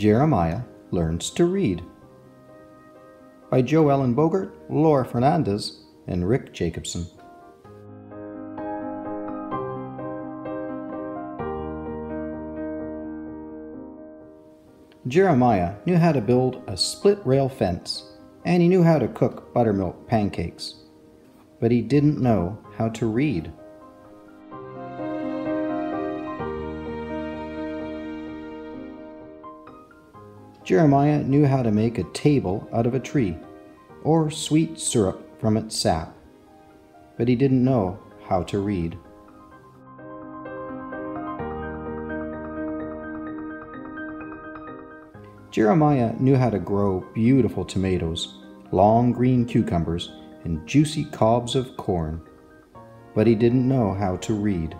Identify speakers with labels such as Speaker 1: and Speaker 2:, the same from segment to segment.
Speaker 1: Jeremiah Learns to Read by Jo Ellen Bogart, Laura Fernandez, and Rick Jacobson. Jeremiah knew how to build a split rail fence, and he knew how to cook buttermilk pancakes, but he didn't know how to read. Jeremiah knew how to make a table out of a tree, or sweet syrup from its sap, but he didn't know how to read. Jeremiah knew how to grow beautiful tomatoes, long green cucumbers, and juicy cobs of corn, but he didn't know how to read.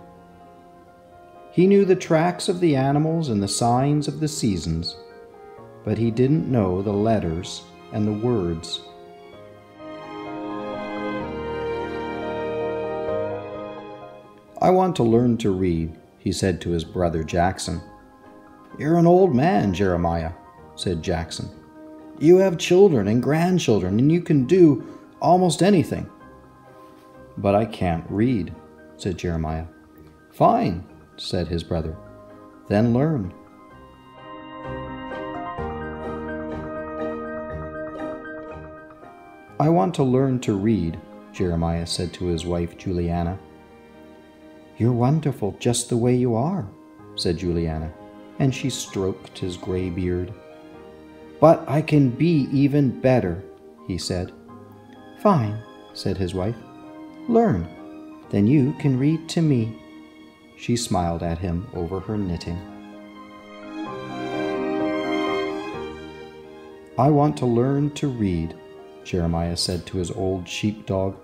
Speaker 1: He knew the tracks of the animals and the signs of the seasons, but he didn't know the letters and the words. I want to learn to read, he said to his brother Jackson. You're an old man, Jeremiah, said Jackson. You have children and grandchildren, and you can do almost anything. But I can't read, said Jeremiah. Fine, said his brother. Then learn. I want to learn to read, Jeremiah said to his wife Juliana. You're wonderful just the way you are, said Juliana, and she stroked his gray beard. But I can be even better, he said. Fine, said his wife. Learn, then you can read to me. She smiled at him over her knitting. I want to learn to read, Jeremiah said to his old sheepdog.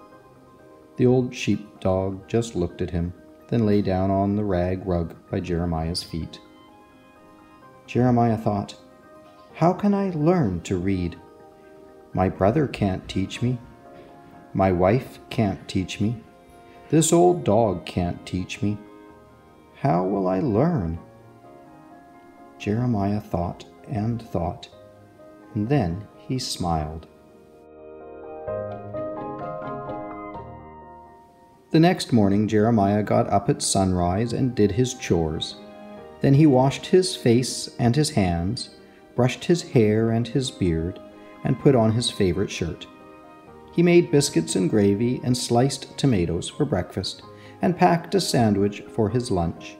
Speaker 1: The old sheepdog just looked at him, then lay down on the rag rug by Jeremiah's feet. Jeremiah thought, How can I learn to read? My brother can't teach me. My wife can't teach me. This old dog can't teach me. How will I learn? Jeremiah thought and thought, and then he smiled. The next morning, Jeremiah got up at sunrise and did his chores. Then he washed his face and his hands, brushed his hair and his beard, and put on his favorite shirt. He made biscuits and gravy and sliced tomatoes for breakfast, and packed a sandwich for his lunch.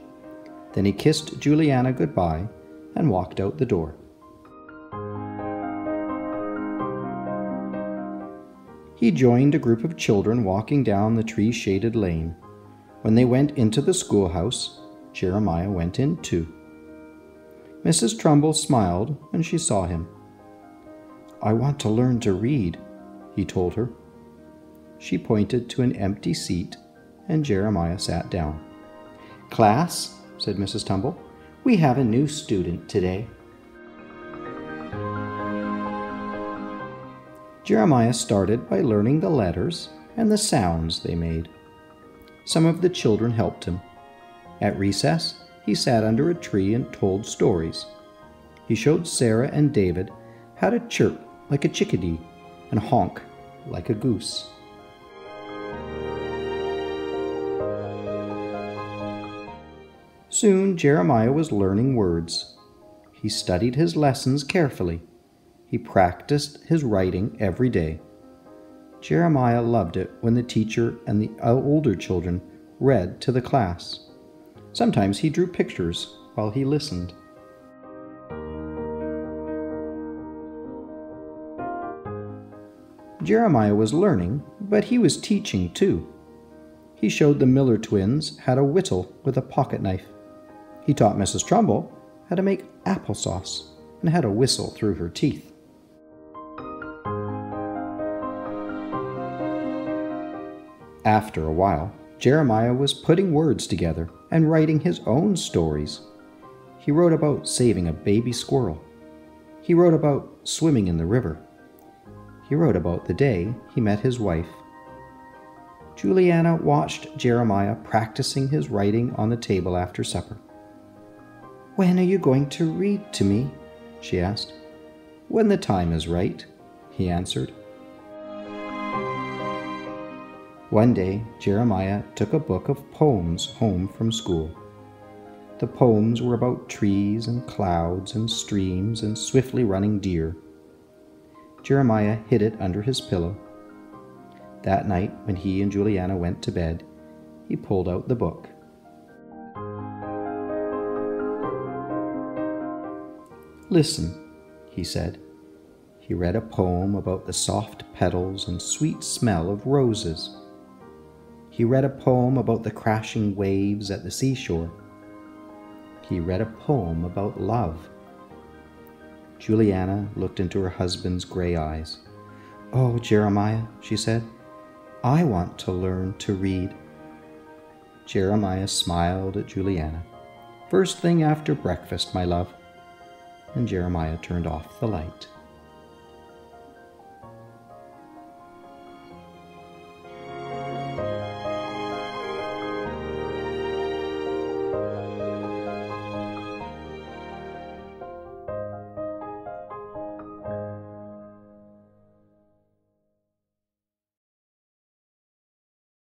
Speaker 1: Then he kissed Juliana goodbye and walked out the door. He joined a group of children walking down the tree shaded lane. When they went into the schoolhouse, Jeremiah went in too. Mrs. Trumbull smiled when she saw him. I want to learn to read, he told her. She pointed to an empty seat, and Jeremiah sat down. Class, said Mrs. Trumbull, we have a new student today. Jeremiah started by learning the letters and the sounds they made. Some of the children helped him. At recess, he sat under a tree and told stories. He showed Sarah and David how to chirp like a chickadee and honk like a goose. Soon Jeremiah was learning words. He studied his lessons carefully he practiced his writing every day. Jeremiah loved it when the teacher and the older children read to the class. Sometimes he drew pictures while he listened. Jeremiah was learning, but he was teaching too. He showed the Miller twins how to whittle with a pocket knife. He taught Mrs. Trumbull how to make applesauce and how to whistle through her teeth. After a while, Jeremiah was putting words together and writing his own stories. He wrote about saving a baby squirrel. He wrote about swimming in the river. He wrote about the day he met his wife. Juliana watched Jeremiah practicing his writing on the table after supper. When are you going to read to me? she asked. When the time is right, he answered. One day, Jeremiah took a book of poems home from school. The poems were about trees and clouds and streams and swiftly running deer. Jeremiah hid it under his pillow. That night, when he and Juliana went to bed, he pulled out the book. Listen, he said. He read a poem about the soft petals and sweet smell of roses. He read a poem about the crashing waves at the seashore. He read a poem about love. Juliana looked into her husband's gray eyes. Oh, Jeremiah, she said, I want to learn to read. Jeremiah smiled at Juliana. First thing after breakfast, my love. And Jeremiah turned off the light.